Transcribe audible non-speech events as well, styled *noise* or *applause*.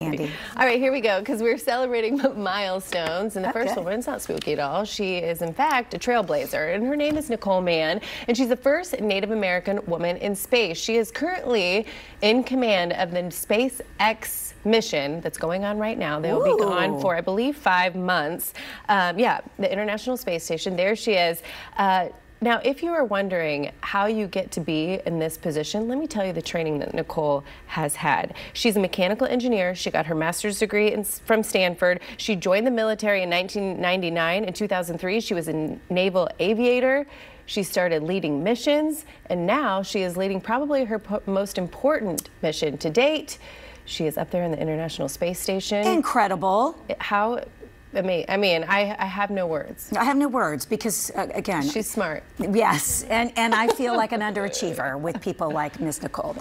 Andy. All right, here we go, because we're celebrating *laughs* milestones. And the Okay. first it's not spooky at all. She is, in fact, a trailblazer, and her name is Nicole Mann, and she's the first Native American woman in space. She is currently in command of the SpaceX mission that's going on right now. They will be gone for, I believe, five months. Um, yeah, the International Space Station. There she is. Uh, now, if you are wondering how you get to be in this position, let me tell you the training that Nicole has had. She's a mechanical engineer. She got her master's degree in, from Stanford. She joined the military in 1999. In 2003, she was a naval aviator. She started leading missions, and now she is leading probably her most important mission to date. She is up there in the International Space Station. Incredible. How, I mean, I mean, I, I have no words. I have no words because, uh, again, She's smart. yes, and, and I feel like an underachiever with people like Miss Nicole.